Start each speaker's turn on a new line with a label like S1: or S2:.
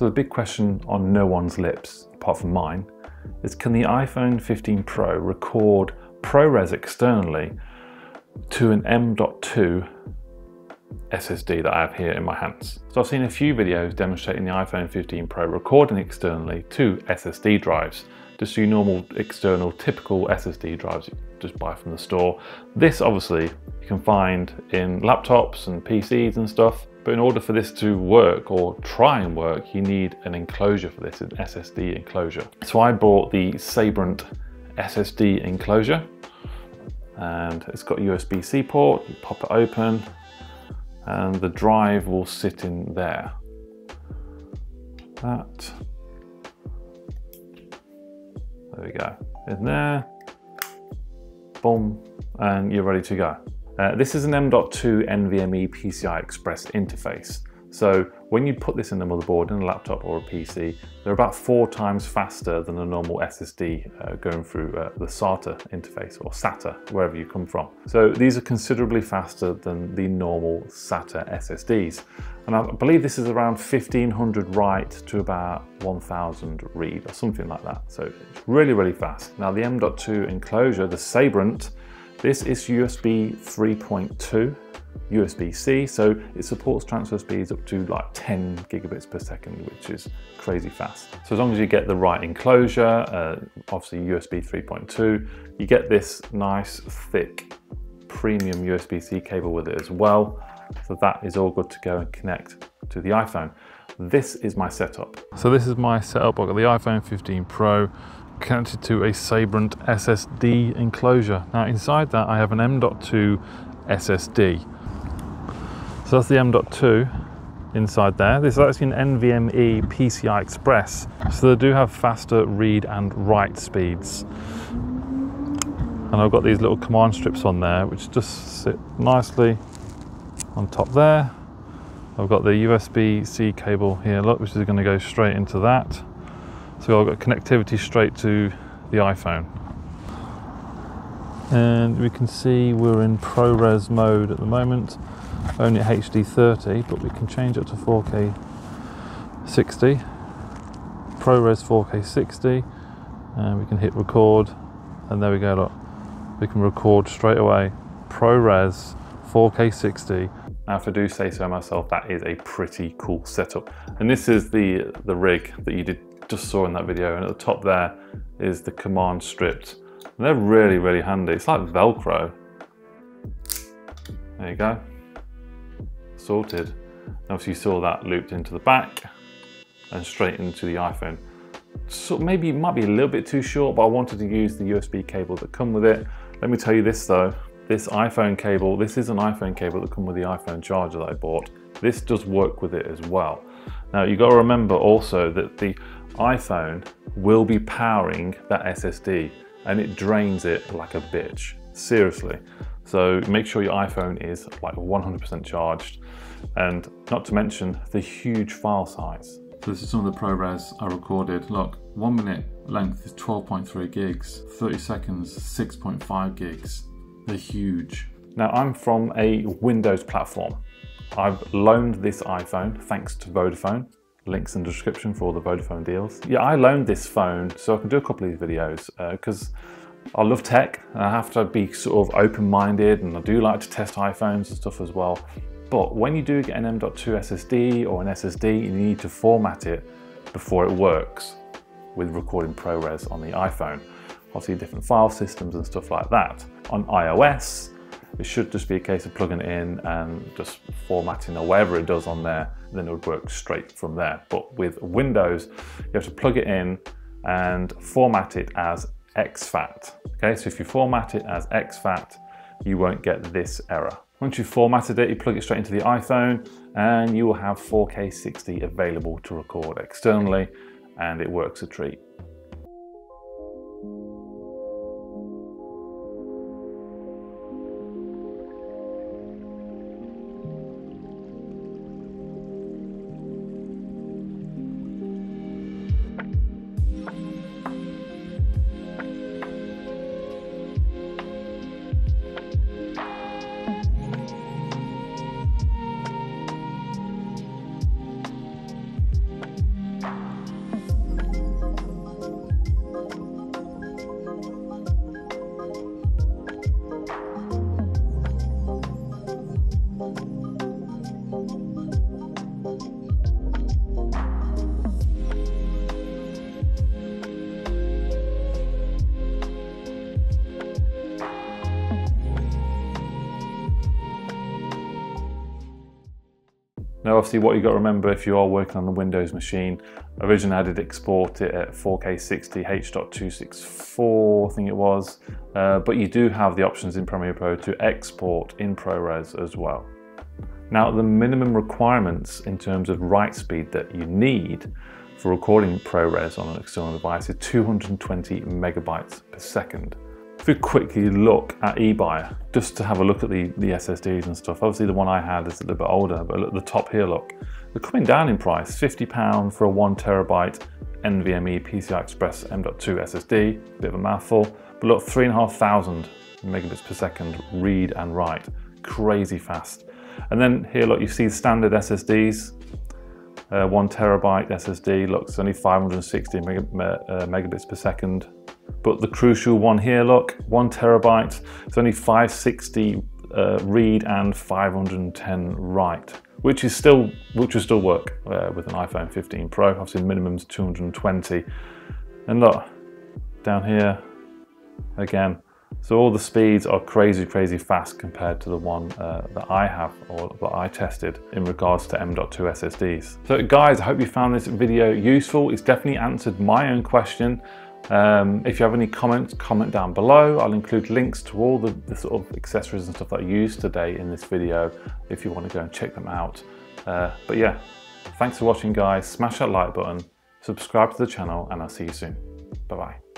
S1: So the big question on no one's lips, apart from mine, is can the iPhone 15 Pro record ProRes externally to an M.2 SSD that I have here in my hands. So I've seen a few videos demonstrating the iPhone 15 Pro recording externally to SSD drives, just your normal external typical SSD drives you just buy from the store. This obviously you can find in laptops and PCs and stuff, but in order for this to work or try and work, you need an enclosure for this, an SSD enclosure. So I bought the Sabrent SSD enclosure and it's got USB-C port, you pop it open and the drive will sit in there. That, there we go, in there, boom, and you're ready to go. Uh, this is an M.2 NVMe PCI Express interface. So when you put this in the motherboard in a laptop or a PC, they're about four times faster than a normal SSD uh, going through uh, the SATA interface or SATA, wherever you come from. So these are considerably faster than the normal SATA SSDs. And I believe this is around 1500 write to about 1000 read or something like that. So it's really, really fast. Now the M.2 enclosure, the Sabrent, this is USB 3.2 USB-C, so it supports transfer speeds up to like 10 gigabits per second, which is crazy fast. So as long as you get the right enclosure, uh, obviously USB 3.2, you get this nice thick premium USB-C cable with it as well. So that is all good to go and connect to the iPhone. This is my setup. So this is my setup. I've got the iPhone 15 Pro, connected to a Sabrent SSD enclosure. Now inside that I have an M.2 SSD. So that's the M.2 inside there. This is actually an NVMe PCI Express. So they do have faster read and write speeds. And I've got these little command strips on there which just sit nicely on top there. I've got the USB-C cable here, look, which is going to go straight into that. So I've got connectivity straight to the iPhone. And we can see we're in ProRes mode at the moment, only at HD 30, but we can change it to 4K 60. ProRes 4K 60, and we can hit record, and there we go, look. We can record straight away. ProRes 4K 60. Now if I do say so myself, that is a pretty cool setup. And this is the, the rig that you did just saw in that video. And at the top there is the command strips. And they're really, really handy. It's like Velcro. There you go. Sorted. Obviously you saw that looped into the back and straight into the iPhone. So maybe it might be a little bit too short, but I wanted to use the USB cable that come with it. Let me tell you this though, this iPhone cable, this is an iPhone cable that come with the iPhone charger that I bought. This does work with it as well. Now you got to remember also that the iPhone will be powering that SSD and it drains it like a bitch, seriously. So make sure your iPhone is like 100% charged and not to mention the huge file size. So this is some of the ProRes I recorded. Look, one minute length is 12.3 gigs, 30 seconds, 6.5 gigs. They're huge. Now I'm from a Windows platform. I've loaned this iPhone thanks to Vodafone links in the description for all the Vodafone deals. Yeah, I loaned this phone so I can do a couple of these videos because uh, I love tech and I have to be sort of open-minded and I do like to test iPhones and stuff as well. But when you do get an M.2 SSD or an SSD, you need to format it before it works with recording ProRes on the iPhone. Obviously different file systems and stuff like that. On iOS, it should just be a case of plugging it in and just formatting or whatever it does on there, then it would work straight from there. But with Windows, you have to plug it in and format it as exFAT. Okay, so if you format it as exFAT, you won't get this error. Once you've formatted it, you plug it straight into the iPhone and you will have 4K 60 available to record externally and it works a treat. Now obviously what you've got to remember if you are working on the Windows machine, originally I did export it at 4K 60 H.264 I think it was, uh, but you do have the options in Premiere Pro to export in ProRes as well. Now the minimum requirements in terms of write speed that you need for recording ProRes on an external device is 220 megabytes per second. If we quickly look at eBuyer, just to have a look at the, the SSDs and stuff, obviously the one I had is a little bit older, but look at the top here, look. They're coming down in price, £50 for a one terabyte NVMe PCI Express M.2 SSD, bit of a mouthful, but look, 3,500 megabits per second read and write, crazy fast. And then here, look, you see the standard SSDs, uh, one terabyte SSD, looks only 560 meg uh, megabits per second, but the crucial one here, look, one terabyte, it's only 560 uh, read and 510 write, which is still, which will still work uh, with an iPhone 15 Pro. Obviously, minimum's 220. And look, down here, again, so all the speeds are crazy, crazy fast compared to the one uh, that I have or that I tested in regards to M.2 SSDs. So guys, I hope you found this video useful. It's definitely answered my own question um, if you have any comments, comment down below. I'll include links to all the, the, sort of accessories and stuff that I used today in this video if you want to go and check them out. Uh, but yeah, thanks for watching guys. Smash that like button, subscribe to the channel and I'll see you soon. Bye bye.